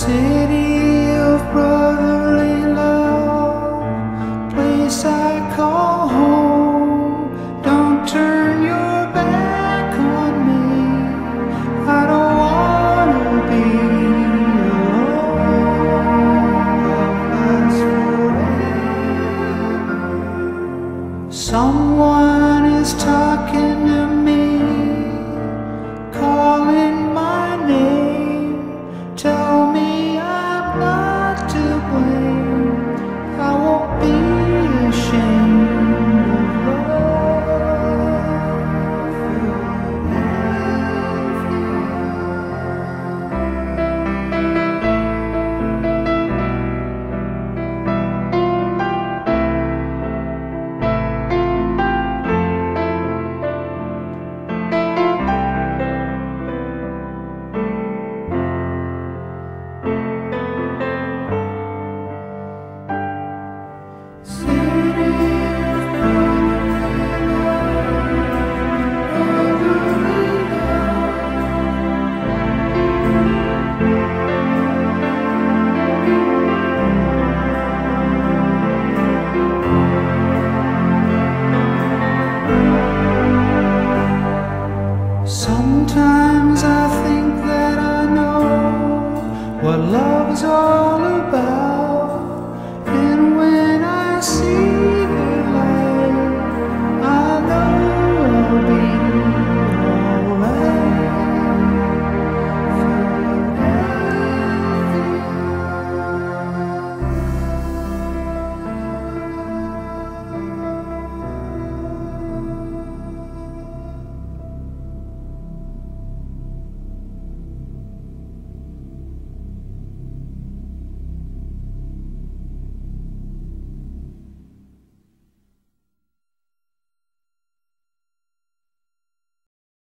city of brotherly love, place I call home. Don't turn your back on me. I don't wanna be alone. Someone is tired. Sometimes I think that I know what love is all